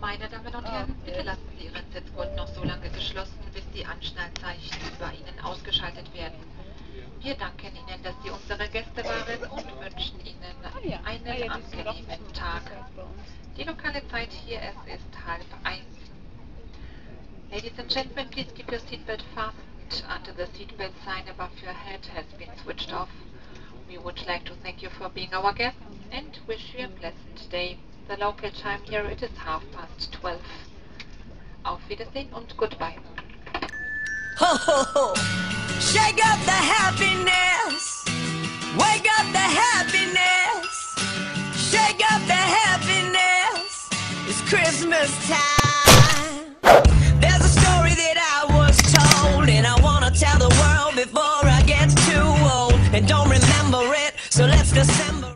Meine Damen und Herren, bitte lassen Sie Ihren Sitzgrund noch so lange geschlossen, bis die Anschnallzeichen bei Ihnen ausgeschaltet werden. Wir danken Ihnen, dass Sie unsere Gäste waren und wünschen Ihnen einen angenehmen Tag. Die lokale Zeit hier, es ist halb eins. Ladies and gentlemen, please keep your seatbelt fastened until the seatbelt sign above your head has been switched off. We would like to thank you for being our guests and wish you a pleasant day. The local time here, it is half past 12. Auf Wiedersehen und goodbye. Ho, ho, ho. Shake up the happiness. Wake up the happiness. Shake up the happiness. It's Christmas time.